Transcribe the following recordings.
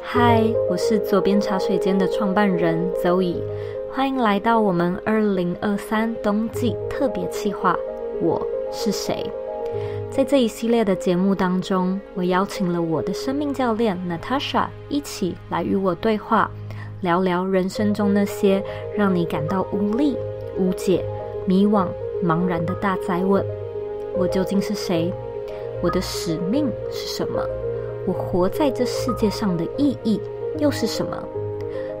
嗨，我是左边茶水间的创办人 Zoe，欢迎来到我们二零二三冬季特别企划。我是谁？在这一系列的节目当中，我邀请了我的生命教练 Natasha 一起来与我对话，聊聊人生中那些让你感到无力、无解、迷惘、茫然的大灾问。我究竟是谁？我的使命是什么？我活在这世界上的意义又是什么？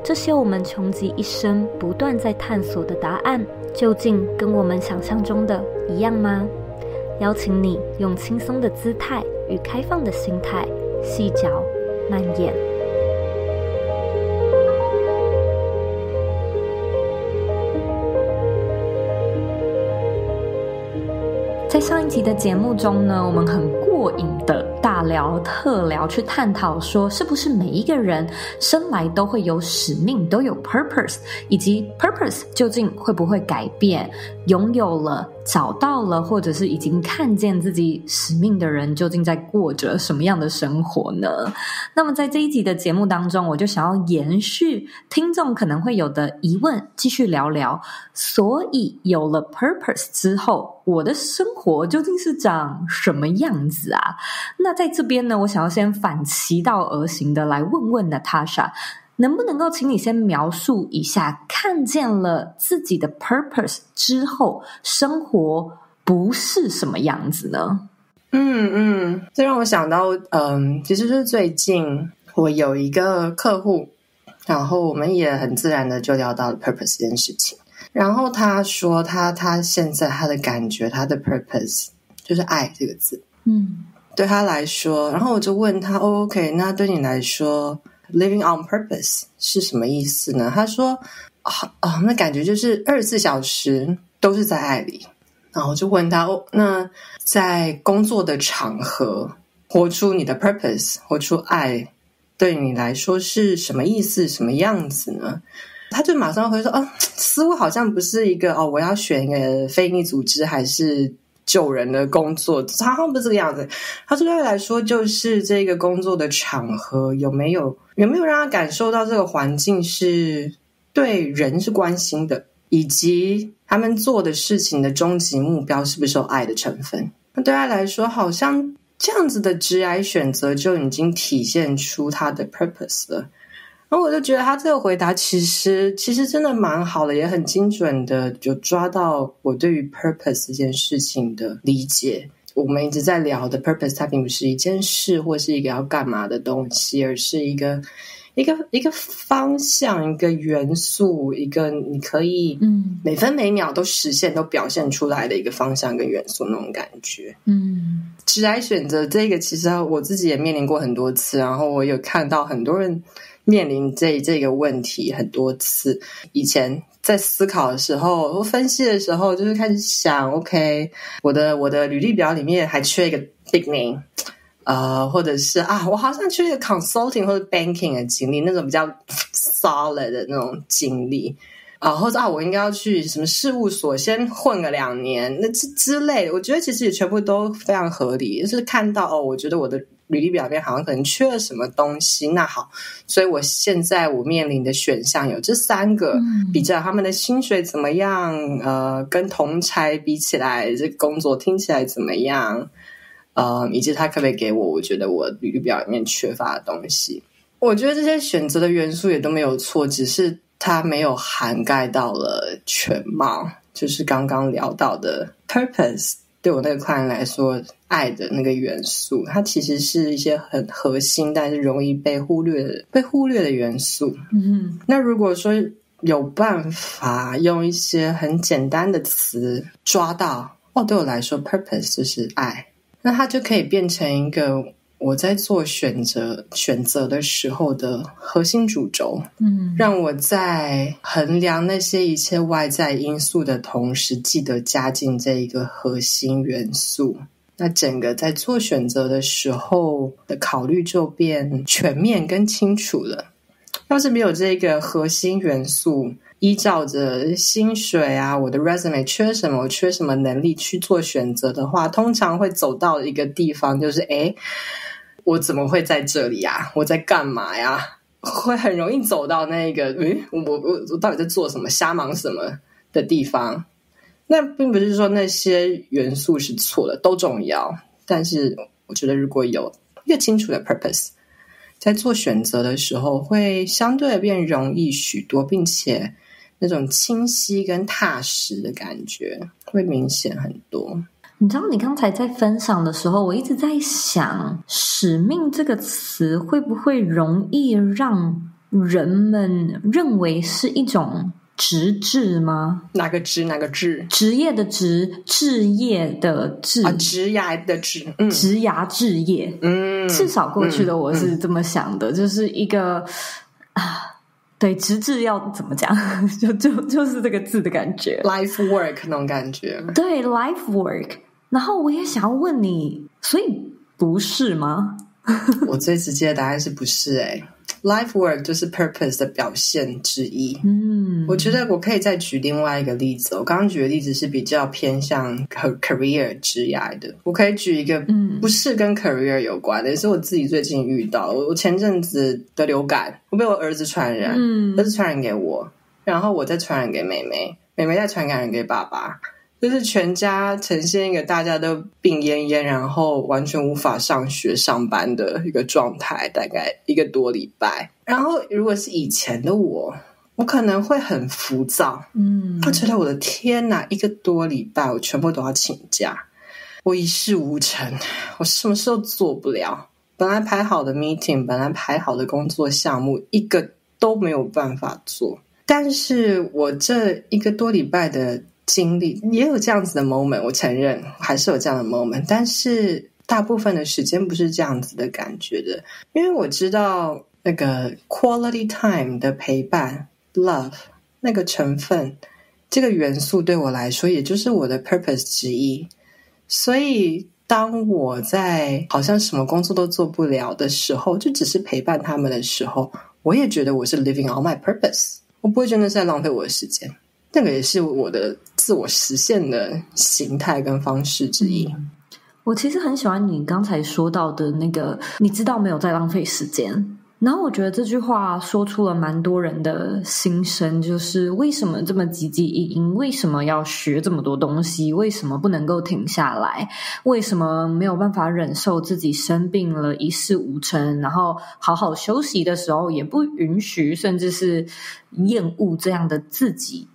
这些我们穷极一生不断在探索的答案，究竟跟我们想象中的一样吗？邀请你用轻松的姿态与开放的心态，细嚼慢咽。在上一集的节目中呢，我们很过瘾的大聊特聊，去探讨说，是不是每一个人生来都会有使命，都有 purpose，以及 purpose 究竟会不会改变？拥有了。找到了，或者是已经看见自己使命的人，究竟在过着什么样的生活呢？那么，在这一集的节目当中，我就想要延续听众可能会有的疑问，继续聊聊。所以，有了 purpose 之后，我的生活究竟是长什么样子啊？那在这边呢，我想要先反其道而行的来问问 Natasha。能不能够请你先描述一下，看见了自己的 purpose 之后，生活不是什么样子呢？嗯嗯，这让我想到，嗯，其实是最近我有一个客户，然后我们也很自然的就聊到了 purpose 这件事情。然后他说，他他现在他的感觉，他的 purpose 就是爱这个字。嗯，对他来说，然后我就问他，OK，那对你来说？Living on purpose 是什么意思呢？他说：“啊啊，那感觉就是二十四小时都是在爱里。”然后就问他：“哦，那在工作的场合活出你的 purpose，活出爱，对你来说是什么意思？什么样子呢？”他就马上会说：“啊，似乎好像不是一个哦，我要选一个非利组织还是？”救人的工作，常常不是这个样子。他对他来说，就是这个工作的场合有没有有没有让他感受到这个环境是对人是关心的，以及他们做的事情的终极目标是不是有爱的成分？那对他来说，好像这样子的直癌选择就已经体现出他的 purpose 了。然后我就觉得他这个回答其实其实真的蛮好的，也很精准的，就抓到我对于 purpose 这件事情的理解。我们一直在聊的 purpose，它并不是一件事或是一个要干嘛的东西，而是一个一个一个方向、一个元素、一个你可以嗯每分每秒都实现、都表现出来的一个方向跟元素那种感觉。嗯，直来选择这个，其实我自己也面临过很多次，然后我有看到很多人。面临这这个问题很多次，以前在思考的时候、我分析的时候，就是开始想：OK，我的我的履历表里面还缺一个 big name，呃，或者是啊，我好像缺一个 consulting 或者 banking 的经历，那种比较 solid 的那种经历啊，或者啊，我应该要去什么事务所先混个两年，那之之类的，我觉得其实也全部都非常合理，就是看到哦，我觉得我的。履历表面好像可能缺了什么东西，那好，所以我现在我面临的选项有这三个，比较他们的薪水怎么样？呃，跟同差比起来，这工作听起来怎么样？呃，以及他可不可以给我？我觉得我履历表里面缺乏的东西，我觉得这些选择的元素也都没有错，只是它没有涵盖到了全貌，就是刚刚聊到的 purpose。对我那个客人来说，爱的那个元素，它其实是一些很核心，但是容易被忽略的、被忽略的元素。嗯，那如果说有办法用一些很简单的词抓到，哦，对我来说，purpose 就是爱，那它就可以变成一个。我在做选择选择的时候的核心主轴，嗯，让我在衡量那些一切外在因素的同时，记得加进这一个核心元素。那整个在做选择的时候的考虑就变全面跟清楚了。要是没有这个核心元素，依照着薪水啊，我的 resume 缺什么，我缺什么能力去做选择的话，通常会走到一个地方，就是哎，我怎么会在这里啊？我在干嘛呀？会很容易走到那个，诶，我我我到底在做什么？瞎忙什么的地方？那并不是说那些元素是错的，都重要。但是我觉得，如果有一个清楚的 purpose。在做选择的时候，会相对变容易许多，并且那种清晰跟踏实的感觉会明显很多。你知道，你刚才在分享的时候，我一直在想“使命”这个词会不会容易让人们认为是一种。职志吗？哪个职？哪个志？职业的职，置业的置啊，职涯的职，职涯置业。嗯，至少过去的我是这么想的，就是一个啊，对，直至要怎么讲？就就就是这个字的感觉，life work 那种感觉。对，life work。然后我也想要问你，所以不是吗？我最直接的答案是不是？哎。Life work 就是 purpose 的表现之一。嗯，我觉得我可以再举另外一个例子。我刚刚举的例子是比较偏向和 career 之涯的。我可以举一个，嗯，不是跟 career 有关的，也是我自己最近遇到。我我前阵子的流感，我被我儿子传染，嗯，儿子传染给我，然后我再传染给妹妹，妹妹再传染给爸爸。就是全家呈现一个大家都病恹恹，然后完全无法上学上班的一个状态，大概一个多礼拜。然后如果是以前的我，我可能会很浮躁，嗯，我觉得我的天哪，一个多礼拜我全部都要请假，我一事无成，我什么事都做不了。本来排好的 meeting，本来排好的工作项目，一个都没有办法做。但是我这一个多礼拜的。经历也有这样子的 moment，我承认还是有这样的 moment，但是大部分的时间不是这样子的感觉的，因为我知道那个 quality time 的陪伴 love 那个成分，这个元素对我来说，也就是我的 purpose 之一。所以当我在好像什么工作都做不了的时候，就只是陪伴他们的时候，我也觉得我是 living on my purpose，我不会真的是在浪费我的时间。那个也是我的自我实现的形态跟方式之一。我其实很喜欢你刚才说到的那个，你知道没有在浪费时间。然后我觉得这句话说出了蛮多人的心声，就是为什么这么汲汲营营？为什么要学这么多东西？为什么不能够停下来？为什么没有办法忍受自己生病了一事无成？然后好好休息的时候也不允许，甚至是厌恶这样的自己？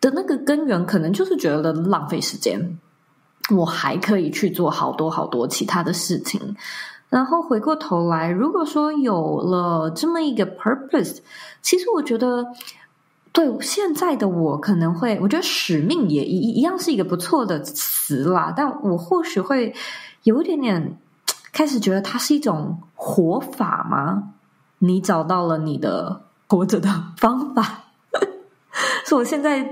的那个根源可能就是觉得浪费时间，我还可以去做好多好多其他的事情。然后回过头来，如果说有了这么一个 purpose，其实我觉得对现在的我可能会，我觉得使命也一一样是一个不错的词啦。但我或许会有一点点开始觉得它是一种活法吗？你找到了你的活着的方法。是我现在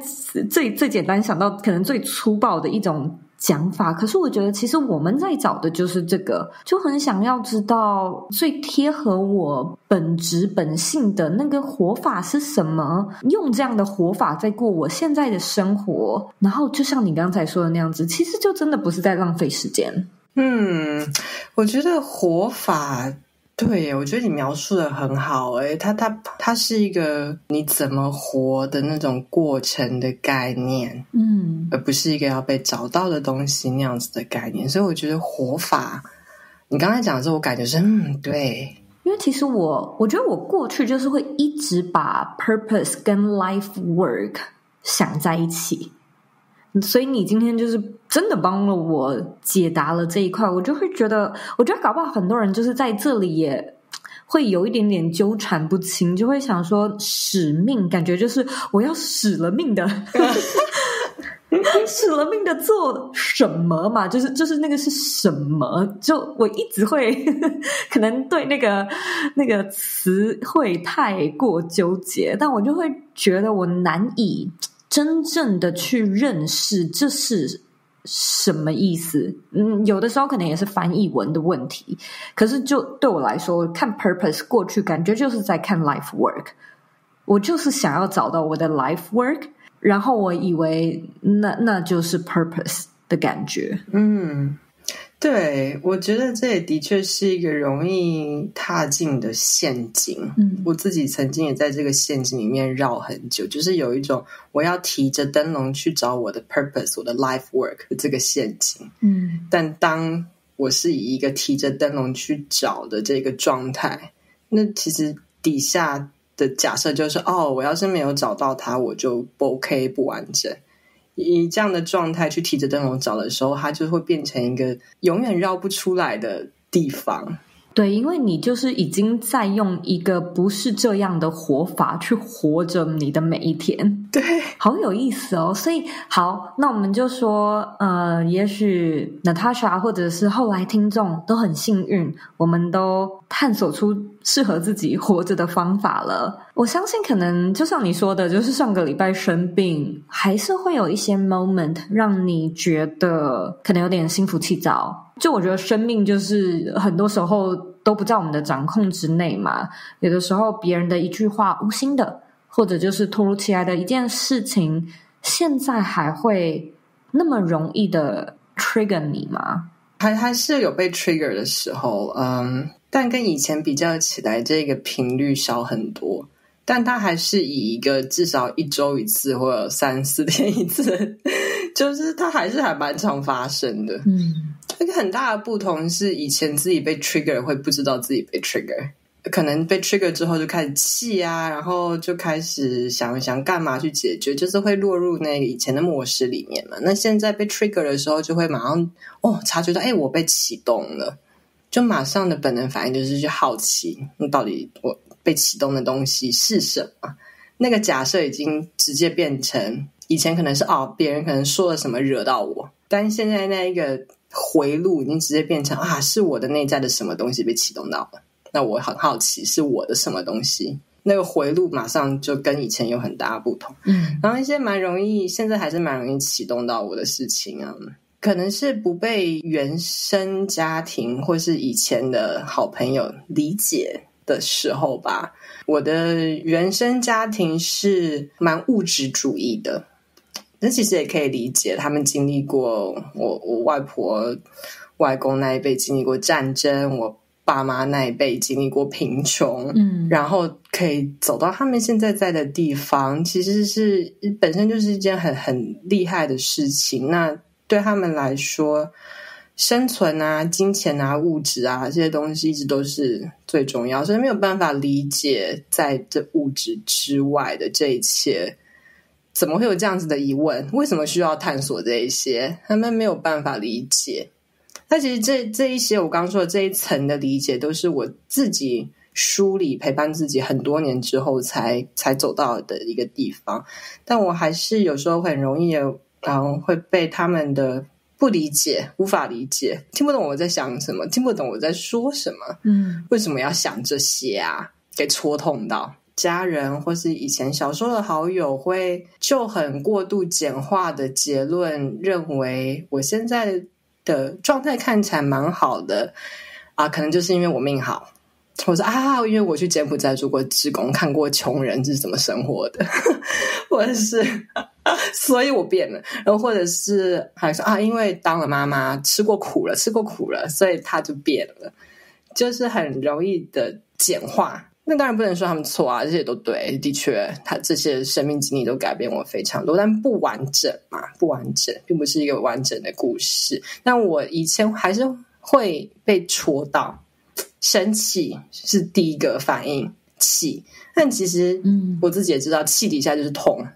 最最简单想到，可能最粗暴的一种讲法。可是我觉得，其实我们在找的就是这个，就很想要知道最贴合我本职本性的那个活法是什么，用这样的活法在过我现在的生活。然后，就像你刚才说的那样子，其实就真的不是在浪费时间。嗯，我觉得活法。对，我觉得你描述的很好，诶，它它它是一个你怎么活的那种过程的概念，嗯，而不是一个要被找到的东西那样子的概念。所以我觉得活法，你刚才讲的时候，我感觉是嗯，对，因为其实我我觉得我过去就是会一直把 purpose 跟 life work 想在一起。所以你今天就是真的帮了我解答了这一块，我就会觉得，我觉得搞不好很多人就是在这里也会有一点点纠缠不清，就会想说使命，感觉就是我要使了命的，使了命的做什么嘛？就是就是那个是什么？就我一直会 可能对那个那个词汇太过纠结，但我就会觉得我难以。真正的去认识这是什么意思？嗯，有的时候可能也是翻译文的问题。可是就对我来说，看 purpose 过去感觉就是在看 life work。我就是想要找到我的 life work，然后我以为那那就是 purpose 的感觉。嗯。对，我觉得这也的确是一个容易踏进的陷阱。嗯，我自己曾经也在这个陷阱里面绕很久，就是有一种我要提着灯笼去找我的 purpose，我的 life work 的这个陷阱。嗯，但当我是以一个提着灯笼去找的这个状态，那其实底下的假设就是：哦，我要是没有找到它，我就不 OK，不完整。以这样的状态去提着灯笼找的时候，它就会变成一个永远绕不出来的地方。对，因为你就是已经在用一个不是这样的活法去活着你的每一天。对，好有意思哦。所以好，那我们就说，呃，也许 Natasha 或者是后来听众都很幸运，我们都探索出适合自己活着的方法了。我相信，可能就像你说的，就是上个礼拜生病，还是会有一些 moment 让你觉得可能有点心浮气躁。就我觉得，生命就是很多时候都不在我们的掌控之内嘛。有的时候，别人的一句话，无心的，或者就是突如其来的一件事情，现在还会那么容易的 trigger 你吗？还还是有被 trigger 的时候，嗯，但跟以前比较起来，这个频率少很多。但它还是以一个至少一周一次或者三四天一次，就是它还是还蛮常发生的。嗯。一个很大的不同是，以前自己被 trigger 会不知道自己被 trigger，可能被 trigger 之后就开始气啊，然后就开始想想干嘛去解决，就是会落入那个以前的模式里面嘛。那现在被 trigger 的时候，就会马上哦察觉到，哎，我被启动了，就马上的本能反应就是去好奇，那到底我被启动的东西是什么？那个假设已经直接变成以前可能是哦，别人可能说了什么惹到我，但现在那一个。回路已经直接变成啊，是我的内在的什么东西被启动到了？那我很好奇，是我的什么东西？那个回路马上就跟以前有很大不同。嗯，然后一些蛮容易，现在还是蛮容易启动到我的事情啊，可能是不被原生家庭或是以前的好朋友理解的时候吧。我的原生家庭是蛮物质主义的。那其实也可以理解，他们经历过我我外婆、外公那一辈经历过战争，我爸妈那一辈经历过贫穷，嗯，然后可以走到他们现在在的地方，其实是本身就是一件很很厉害的事情。那对他们来说，生存啊、金钱啊、物质啊这些东西一直都是最重要，所以没有办法理解在这物质之外的这一切。怎么会有这样子的疑问？为什么需要探索这一些？他们没有办法理解。那其实这这一些我刚刚说的这一层的理解，都是我自己梳理陪伴自己很多年之后才才走到的一个地方。但我还是有时候很容易，然后会被他们的不理解、无法理解、听不懂我在想什么、听不懂我在说什么。嗯，为什么要想这些啊？给戳痛到。家人或是以前小时候的好友，会就很过度简化的结论，认为我现在的状态看起来蛮好的啊，可能就是因为我命好。我说啊，因为我去柬埔寨做过职工，看过穷人是怎么生活的，或者是所以我变了。然后或者是还说啊，因为当了妈妈，吃过苦了，吃过苦了，所以他就变了，就是很容易的简化。那当然不能说他们错啊，这些都对，的确，他这些生命经历都改变我非常多，但不完整嘛，不完整，并不是一个完整的故事。但我以前还是会被戳到，生气是第一个反应，气。但其实，嗯，我自己也知道，气底下就是痛。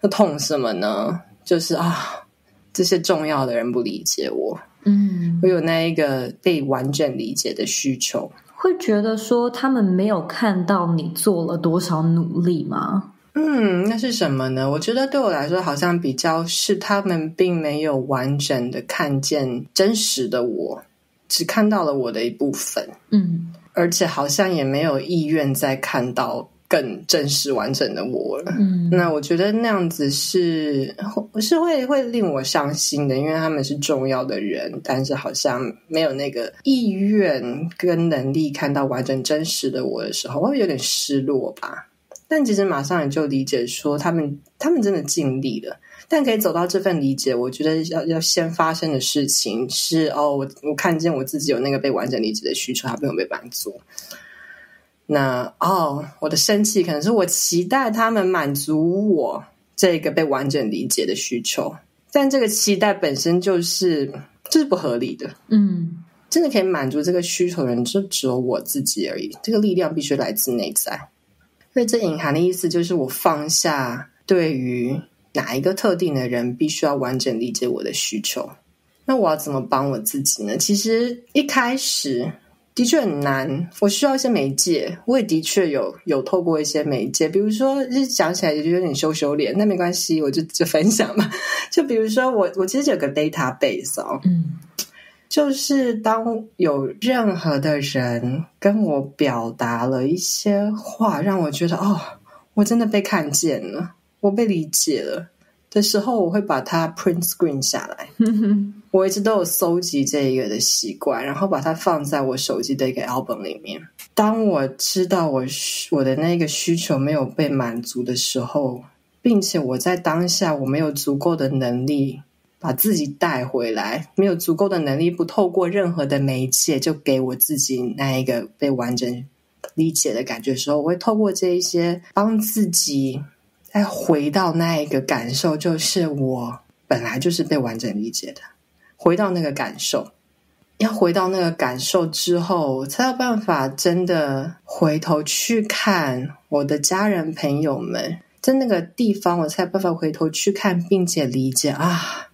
那痛什么呢？就是啊，这些重要的人不理解我，嗯，我有那一个被完整理解的需求。会觉得说他们没有看到你做了多少努力吗？嗯，那是什么呢？我觉得对我来说，好像比较是他们并没有完整的看见真实的我，只看到了我的一部分。嗯，而且好像也没有意愿再看到更真实完整的我了。嗯，那我觉得那样子是是会会令我伤心的，因为他们是重要的人，但是好像没有那个意愿跟能力看到完整真实的我的时候，我会有点失落吧。但其实马上也就理解说，他们他们真的尽力了。但可以走到这份理解，我觉得要要先发生的事情是哦，我我看见我自己有那个被完整理解的需求，还没有被满足。那哦，我的生气可能是我期待他们满足我这个被完整理解的需求，但这个期待本身就是就是不合理的。嗯，真的可以满足这个需求的人就只有我自己而已。这个力量必须来自内在，所以这隐含的意思就是我放下对于。哪一个特定的人必须要完整理解我的需求？那我要怎么帮我自己呢？其实一开始的确很难，我需要一些媒介。我也的确有有透过一些媒介，比如说，就讲起来也就有点羞羞脸，那没关系，我就就分享嘛。就比如说，我我其实有个 database 哦，嗯，就是当有任何的人跟我表达了一些话，让我觉得哦，我真的被看见了。我被理解了的时候，我会把它 print screen 下来。我一直都有搜集这一个的习惯，然后把它放在我手机的一个 album 里面。当我知道我我的那个需求没有被满足的时候，并且我在当下我没有足够的能力把自己带回来，没有足够的能力不透过任何的媒介就给我自己那一个被完整理解的感觉的时候，我会透过这一些帮自己。再回到那一个感受，就是我本来就是被完整理解的。回到那个感受，要回到那个感受之后，才有办法真的回头去看我的家人朋友们在那个地方，我才有办法回头去看，并且理解啊，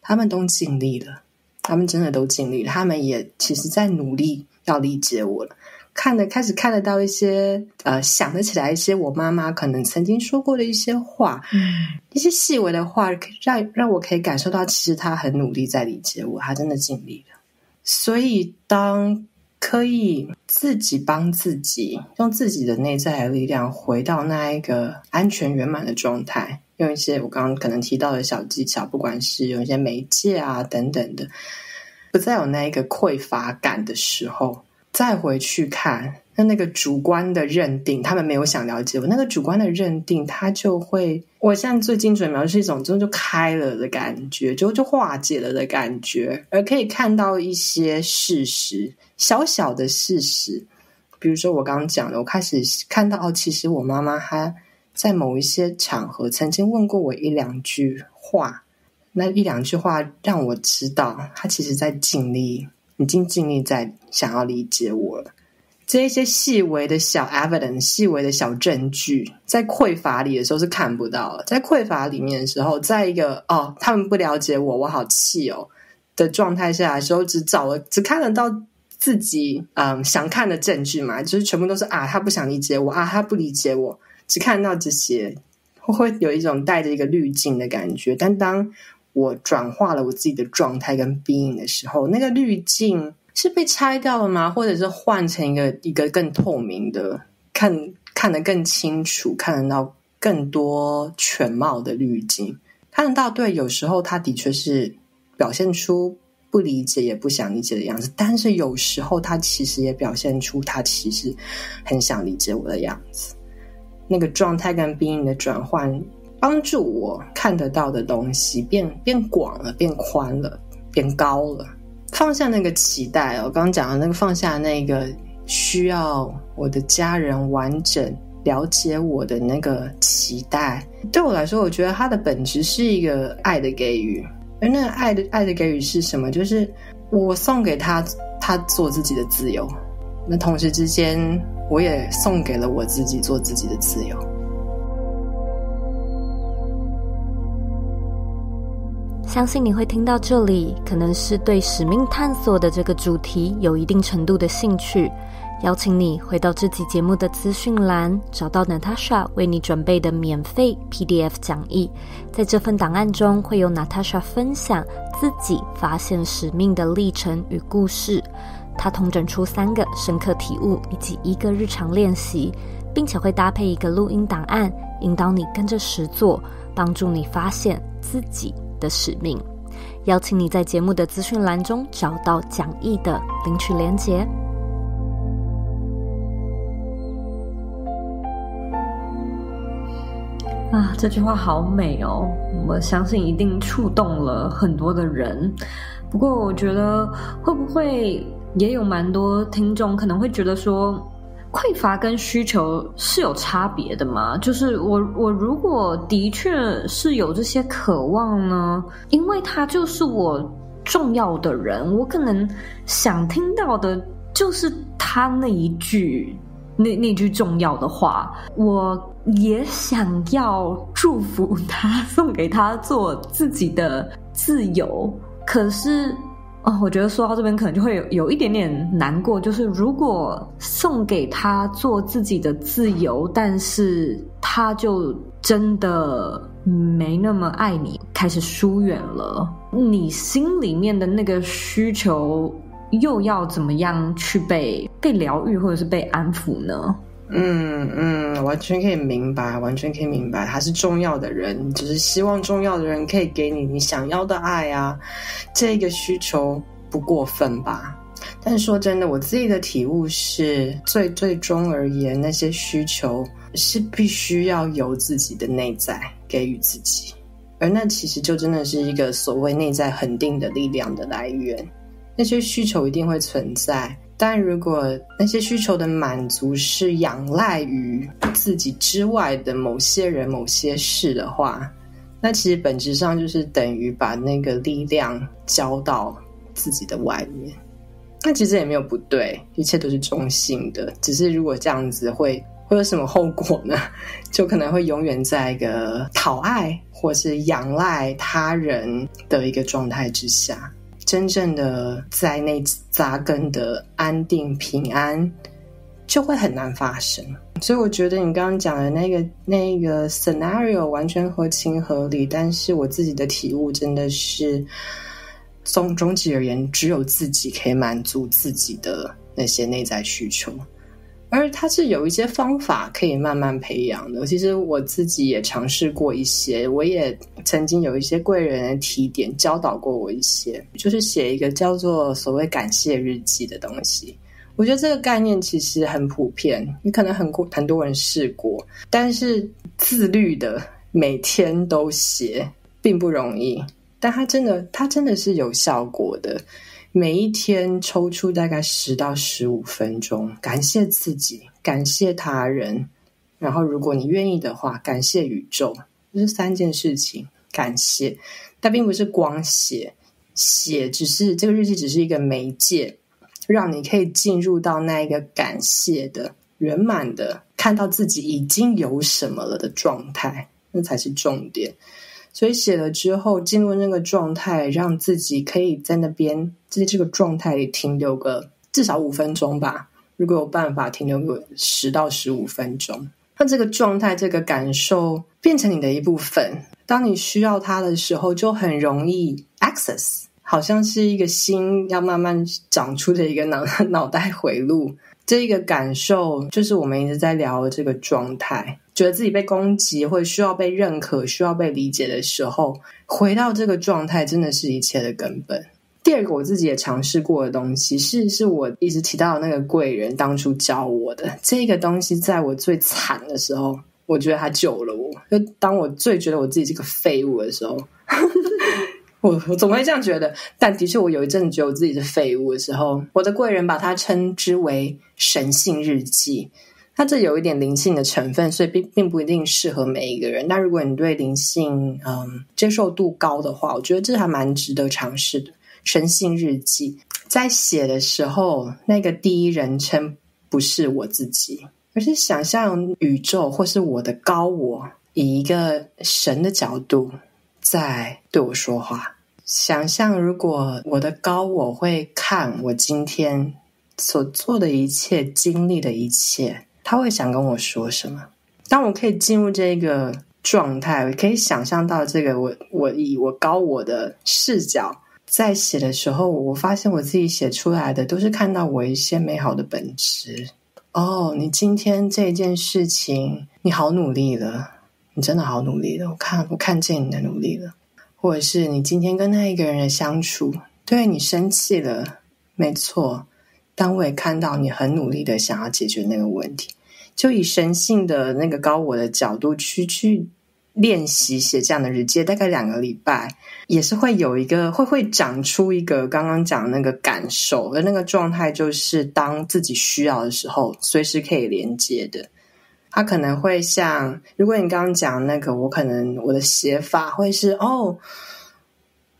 他们都尽力了，他们真的都尽力了，他们也其实在努力要理解我了。看的开始看得到一些呃想得起来一些我妈妈可能曾经说过的一些话，嗯，一些细微的话，让让我可以感受到，其实她很努力在理解我，她真的尽力了。所以，当可以自己帮自己，用自己的内在的力量回到那一个安全圆满的状态，用一些我刚刚可能提到的小技巧，不管是用一些媒介啊等等的，不再有那一个匮乏感的时候。再回去看，那那个主观的认定，他们没有想了解我。那个主观的认定，他就会，我现在最精准描述是一种，就就开了的感觉，就就化解了的感觉，而可以看到一些事实，小小的事实，比如说我刚刚讲的，我开始看到，其实我妈妈她在某一些场合曾经问过我一两句话，那一两句话让我知道，她其实在尽力。已经尽力在想要理解我了。这些细微的小 evidence、细微的小证据，在匮乏里的时候是看不到的。在匮乏里面的时候，在一个哦，他们不了解我，我好气哦的状态下的时候，只找了只看得到自己嗯想看的证据嘛，就是全部都是啊，他不想理解我啊，他不理解我，只看到这些，会有一种带着一个滤镜的感觉。但当我转化了我自己的状态跟 being 的时候，那个滤镜是被拆掉了吗？或者是换成一个一个更透明的，看看得更清楚，看得到更多全貌的滤镜？看得到，对，有时候他的确是表现出不理解也不想理解的样子，但是有时候他其实也表现出他其实很想理解我的样子。那个状态跟 being 的转换。帮助我看得到的东西变变广了，变宽了，变高了。放下那个期待，我刚刚讲的那个放下那个需要我的家人完整了解我的那个期待，对我来说，我觉得它的本质是一个爱的给予。而那个爱的爱的给予是什么？就是我送给他他做自己的自由，那同时之间，我也送给了我自己做自己的自由。相信你会听到这里，可能是对使命探索的这个主题有一定程度的兴趣。邀请你回到这集节目的资讯栏，找到 Natasha 为你准备的免费 PDF 讲义。在这份档案中，会有 Natasha 分享自己发现使命的历程与故事。她统整出三个深刻体悟以及一个日常练习。并且会搭配一个录音档案，引导你跟着实做，帮助你发现自己的使命。邀请你在节目的资讯栏中找到讲义的领取连结。啊，这句话好美哦！我相信一定触动了很多的人。不过，我觉得会不会也有蛮多听众可能会觉得说，匮乏跟需求是有差别的吗？就是我我如果的确是有这些渴望呢，因为他就是我重要的人，我可能想听到的就是他那一句。那那句重要的话，我也想要祝福他，送给他做自己的自由。可是，哦，我觉得说到这边，可能就会有有一点点难过。就是如果送给他做自己的自由，但是他就真的没那么爱你，开始疏远了，你心里面的那个需求。又要怎么样去被被疗愈或者是被安抚呢？嗯嗯，完全可以明白，完全可以明白，他是重要的人，只是希望重要的人可以给你你想要的爱啊，这个需求不过分吧？但是说真的，我自己的体悟是，最最终而言，那些需求是必须要由自己的内在给予自己，而那其实就真的是一个所谓内在恒定的力量的来源。那些需求一定会存在，但如果那些需求的满足是仰赖于自己之外的某些人、某些事的话，那其实本质上就是等于把那个力量交到自己的外面。那其实也没有不对，一切都是中性的。只是如果这样子会会有什么后果呢？就可能会永远在一个讨爱或是仰赖他人的一个状态之下。真正的在内扎根的安定平安，就会很难发生。所以我觉得你刚刚讲的那个那个 scenario 完全合情合理。但是我自己的体悟真的是，从终极而言，只有自己可以满足自己的那些内在需求。而它是有一些方法可以慢慢培养的。其实我自己也尝试过一些，我也曾经有一些贵人的提点教导过我一些，就是写一个叫做所谓感谢日记的东西。我觉得这个概念其实很普遍，你可能很过很多人试过，但是自律的每天都写并不容易。但它真的，它真的是有效果的。每一天抽出大概十到十五分钟，感谢自己，感谢他人，然后如果你愿意的话，感谢宇宙，这三件事情。感谢，但并不是光写，写只是这个日记只是一个媒介，让你可以进入到那一个感谢的圆满的，看到自己已经有什么了的状态，那才是重点。所以写了之后，进入那个状态，让自己可以在那边在这个状态里停留个至少五分钟吧。如果有办法停留个十到十五分钟，那这个状态、这个感受变成你的一部分。当你需要它的时候，就很容易 access，好像是一个心要慢慢长出的一个脑 脑袋回路。这一个感受，就是我们一直在聊的这个状态。觉得自己被攻击，或者需要被认可、需要被理解的时候，回到这个状态，真的是一切的根本。第二个，我自己也尝试过的东西，是是我一直提到的那个贵人当初教我的这个东西，在我最惨的时候，我觉得他救了我。就当我最觉得我自己是个废物的时候，我我总会这样觉得。但的确，我有一阵觉得我自己是废物的时候，我的贵人把它称之为神性日记。它这有一点灵性的成分，所以并并不一定适合每一个人。但如果你对灵性嗯接受度高的话，我觉得这还蛮值得尝试的。神性日记在写的时候，那个第一人称不是我自己，而是想象宇宙或是我的高我以一个神的角度在对我说话。想象如果我的高我会看我今天所做的一切、经历的一切。他会想跟我说什么？当我可以进入这个状态，我可以想象到这个我我以我高我的视角在写的时候，我发现我自己写出来的都是看到我一些美好的本质，哦，你今天这件事情你好努力了，你真的好努力了，我看我看见你的努力了。或者是你今天跟那一个人的相处，对你生气了，没错，但我也看到你很努力的想要解决那个问题。就以神性的那个高我的角度去去练习写这样的日记，大概两个礼拜，也是会有一个会会长出一个刚刚讲那个感受的那个状态，就是当自己需要的时候，随时可以连接的。他可能会像，如果你刚刚讲那个，我可能我的写法会是哦，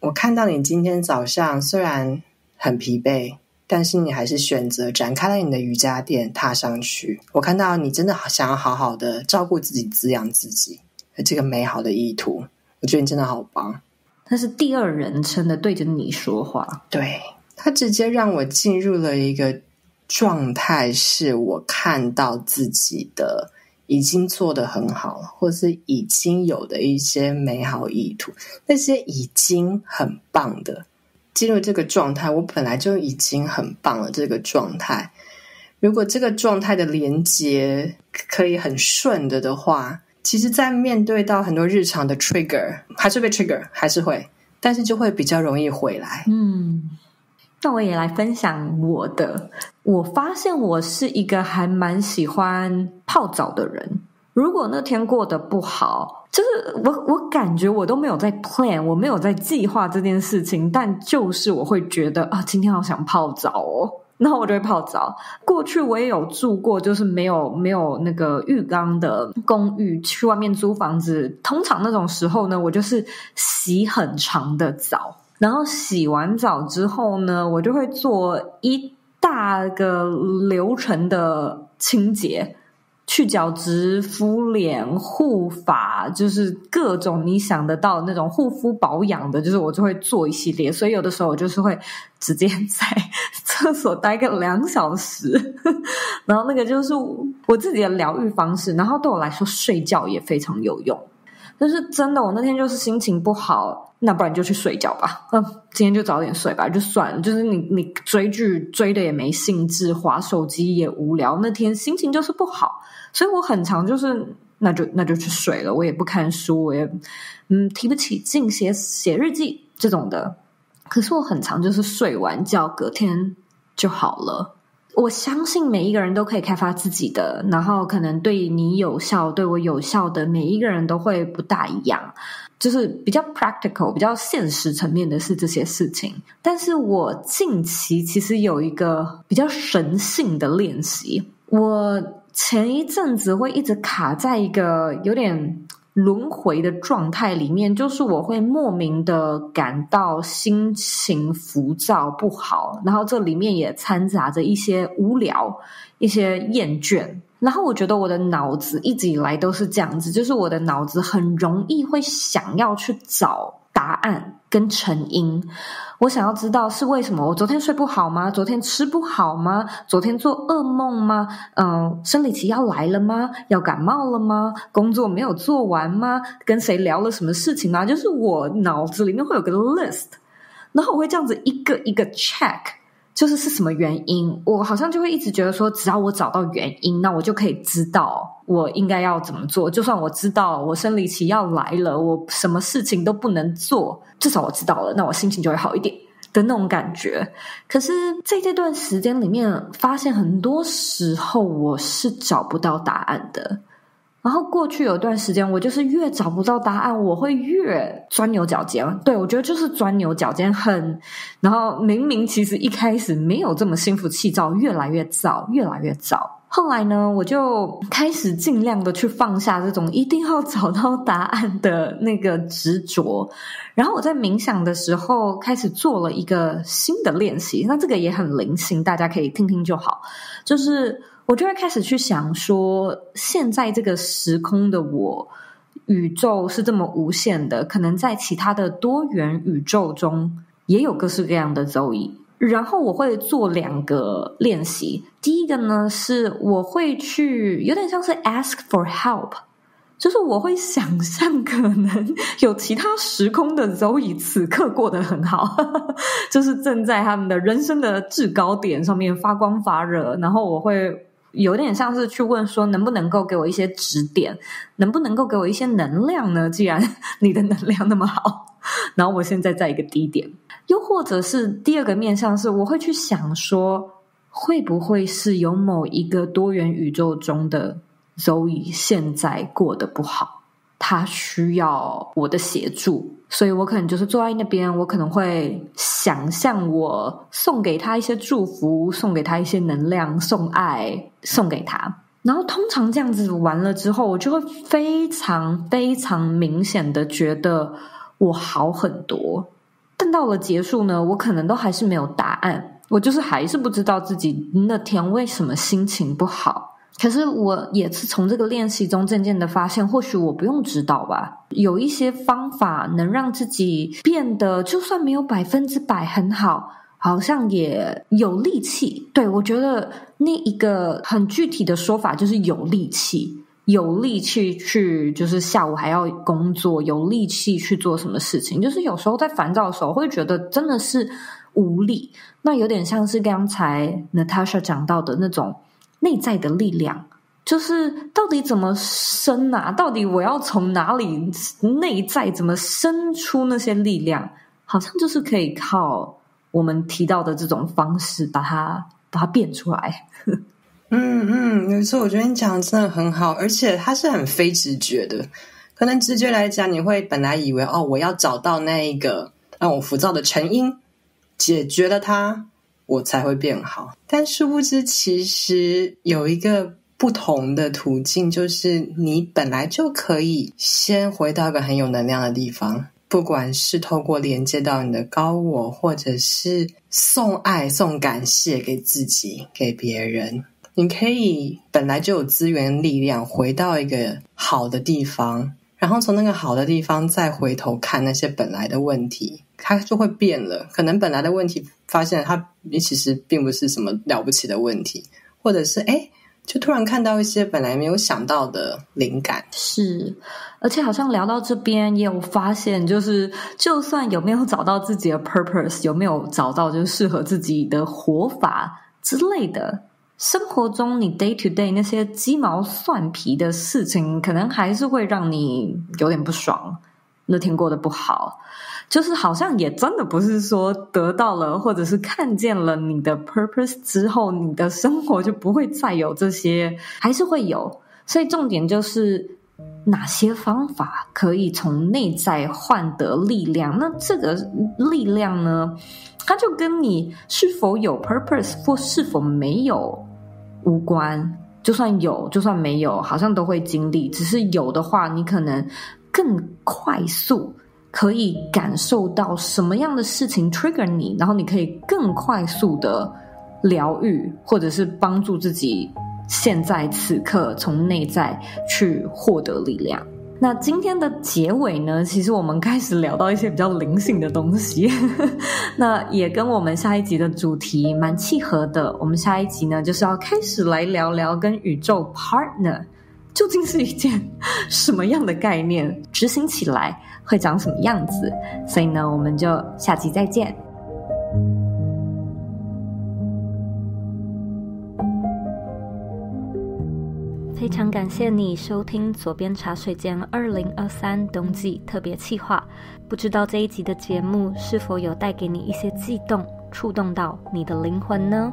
我看到你今天早上虽然很疲惫。但是你还是选择展开了你的瑜伽垫，踏上去。我看到你真的想要好好的照顾自己、滋养自己，这个美好的意图，我觉得你真的好棒。他是第二人称的对着你说话，对他直接让我进入了一个状态，是我看到自己的已经做得很好，或是已经有的一些美好意图，那些已经很棒的。进入这个状态，我本来就已经很棒了。这个状态，如果这个状态的连接可以很顺的的话，其实，在面对到很多日常的 trigger，还是被 trigger，还是会，但是就会比较容易回来。嗯，那我也来分享我的。我发现我是一个还蛮喜欢泡澡的人。如果那天过得不好，就是我我感觉我都没有在 plan，我没有在计划这件事情，但就是我会觉得啊，今天好想泡澡哦，然后我就会泡澡。过去我也有住过，就是没有没有那个浴缸的公寓，去外面租房子，通常那种时候呢，我就是洗很长的澡，然后洗完澡之后呢，我就会做一大个流程的清洁。去角质、敷脸、护发，就是各种你想得到那种护肤保养的，就是我就会做一系列。所以有的时候我就是会直接 在厕所待个两小时，然后那个就是我自己的疗愈方式。然后对我来说，睡觉也非常有用。就是真的，我那天就是心情不好，那不然就去睡觉吧。嗯，今天就早点睡吧，就算了。就是你你追剧追的也没兴致，划手机也无聊，那天心情就是不好。所以我很常就是那就那就去睡了，我也不看书，我也嗯提不起劲写写日记这种的。可是我很常就是睡完觉隔天就好了。我相信每一个人都可以开发自己的，然后可能对你有效、对我有效的每一个人都会不大一样，就是比较 practical、比较现实层面的是这些事情。但是我近期其实有一个比较神性的练习，我。前一阵子会一直卡在一个有点轮回的状态里面，就是我会莫名的感到心情浮躁不好，然后这里面也掺杂着一些无聊、一些厌倦，然后我觉得我的脑子一直以来都是这样子，就是我的脑子很容易会想要去找答案。跟成因，我想要知道是为什么？我昨天睡不好吗？昨天吃不好吗？昨天做噩梦吗？嗯，生理期要来了吗？要感冒了吗？工作没有做完吗？跟谁聊了什么事情吗？就是我脑子里面会有个 list，然后我会这样子一个一个 check。就是是什么原因？我好像就会一直觉得说，只要我找到原因，那我就可以知道我应该要怎么做。就算我知道我生理期要来了，我什么事情都不能做，至少我知道了，那我心情就会好一点的那种感觉。可是在这段时间里面，发现很多时候我是找不到答案的。然后过去有一段时间，我就是越找不到答案，我会越钻牛角尖。对我觉得就是钻牛角尖，很然后明明其实一开始没有这么心浮气躁，越来越躁，越来越躁。后来呢，我就开始尽量的去放下这种一定要找到答案的那个执着。然后我在冥想的时候开始做了一个新的练习，那这个也很灵性，大家可以听听就好，就是。我就会开始去想说，现在这个时空的我，宇宙是这么无限的，可能在其他的多元宇宙中也有各式各样的周易。然后我会做两个练习，第一个呢是我会去有点像是 ask for help，就是我会想象可能 有其他时空的 Zoe 此刻过得很好，就是正在他们的人生的制高点上面发光发热，然后我会。有点像是去问说，能不能够给我一些指点，能不能够给我一些能量呢？既然你的能量那么好，然后我现在在一个低点，又或者是第二个面向是，我会去想说，会不会是有某一个多元宇宙中的 Zoe 现在过得不好？他需要我的协助，所以我可能就是坐在那边，我可能会想象我送给他一些祝福，送给他一些能量，送爱送给他。然后通常这样子完了之后，我就会非常非常明显的觉得我好很多。但到了结束呢，我可能都还是没有答案，我就是还是不知道自己那天为什么心情不好。可是我也是从这个练习中渐渐的发现，或许我不用指导吧，有一些方法能让自己变得，就算没有百分之百很好，好像也有力气。对我觉得那一个很具体的说法就是有力气，有力气去，就是下午还要工作，有力气去做什么事情。就是有时候在烦躁的时候，会觉得真的是无力。那有点像是刚才 Natasha 讲到的那种。内在的力量，就是到底怎么生啊？到底我要从哪里内在怎么生出那些力量？好像就是可以靠我们提到的这种方式，把它把它变出来。嗯嗯，没错我觉得你讲的真的很好，而且它是很非直觉的。可能直觉来讲，你会本来以为哦，我要找到那一个让我浮躁的成因，解决了它。我才会变好，但殊不知，其实有一个不同的途径，就是你本来就可以先回到一个很有能量的地方，不管是透过连接到你的高我，或者是送爱、送感谢给自己、给别人，你可以本来就有资源、力量，回到一个好的地方，然后从那个好的地方再回头看那些本来的问题。它就会变了，可能本来的问题发现它你其实并不是什么了不起的问题，或者是哎，就突然看到一些本来没有想到的灵感。是，而且好像聊到这边也有发现，就是就算有没有找到自己的 purpose，有没有找到就是适合自己的活法之类的，生活中你 day to day 那些鸡毛蒜皮的事情，可能还是会让你有点不爽，那天过得不好。就是好像也真的不是说得到了或者是看见了你的 purpose 之后，你的生活就不会再有这些，还是会有。所以重点就是哪些方法可以从内在换得力量？那这个力量呢，它就跟你是否有 purpose 或是否没有无关。就算有，就算没有，好像都会经历。只是有的话，你可能更快速。可以感受到什么样的事情 trigger 你，然后你可以更快速的疗愈，或者是帮助自己现在此刻从内在去获得力量。那今天的结尾呢？其实我们开始聊到一些比较灵性的东西，那也跟我们下一集的主题蛮契合的。我们下一集呢，就是要开始来聊聊跟宇宙 partner 究竟是一件什么样的概念，执行起来。会长什么样子？所以呢，我们就下期再见。非常感谢你收听左边茶水间二零二三冬季特别企划。不知道这一集的节目是否有带给你一些悸动，触动到你的灵魂呢？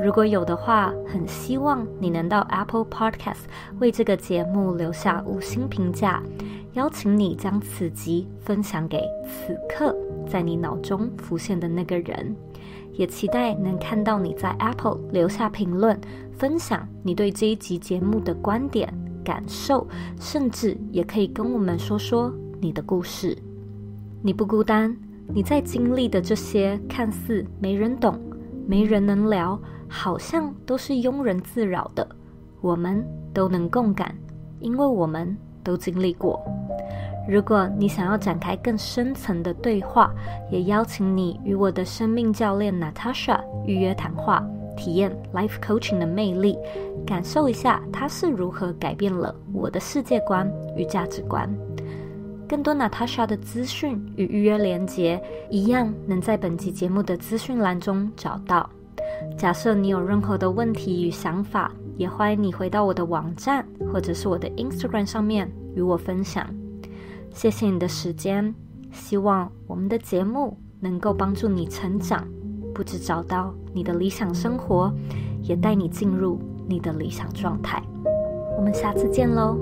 如果有的话，很希望你能到 Apple Podcast 为这个节目留下五星评价。邀请你将此集分享给此刻在你脑中浮现的那个人，也期待能看到你在 Apple 留下评论，分享你对这一集节目的观点、感受，甚至也可以跟我们说说你的故事。你不孤单，你在经历的这些看似没人懂、没人能聊，好像都是庸人自扰的，我们都能共感，因为我们。都经历过。如果你想要展开更深层的对话，也邀请你与我的生命教练 Natasha 预约谈话，体验 Life Coaching 的魅力，感受一下它是如何改变了我的世界观与价值观。更多 Natasha 的资讯与预约连接，一样能在本集节目的资讯栏中找到。假设你有任何的问题与想法，也欢迎你回到我的网站或者是我的 Instagram 上面与我分享。谢谢你的时间，希望我们的节目能够帮助你成长，不止找到你的理想生活，也带你进入你的理想状态。我们下次见喽！